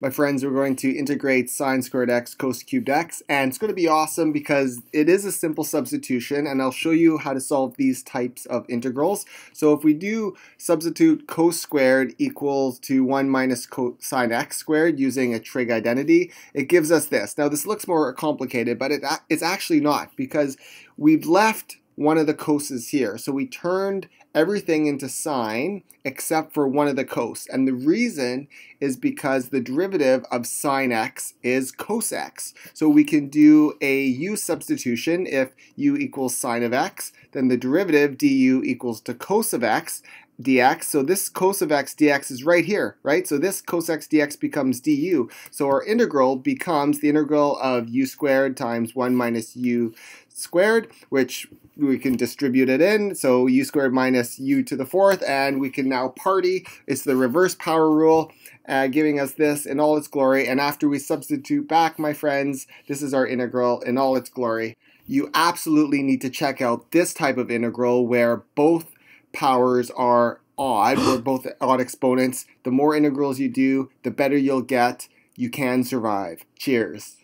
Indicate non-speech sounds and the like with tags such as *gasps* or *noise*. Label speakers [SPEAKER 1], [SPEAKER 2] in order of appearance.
[SPEAKER 1] My friends, we're going to integrate sine squared x cos cubed x, and it's going to be awesome because it is a simple substitution, and I'll show you how to solve these types of integrals. So if we do substitute cos squared equals to 1 minus cosine x squared using a trig identity, it gives us this. Now this looks more complicated, but it, it's actually not because we've left one of the coses here. So we turned everything into sine except for one of the cos. And the reason is because the derivative of sine x is cos x. So we can do a u substitution. If u equals sine of x, then the derivative du equals to cos of x dx. So this cos of x dx is right here, right? So this cos x dx becomes du. So our integral becomes the integral of u squared times 1 minus u squared, which we can distribute it in. So u squared minus u to the fourth, and we can now party. It's the reverse power rule, uh, giving us this in all its glory. And after we substitute back, my friends, this is our integral in all its glory. You absolutely need to check out this type of integral where both powers are odd, where *gasps* both odd exponents. The more integrals you do, the better you'll get. You can survive. Cheers.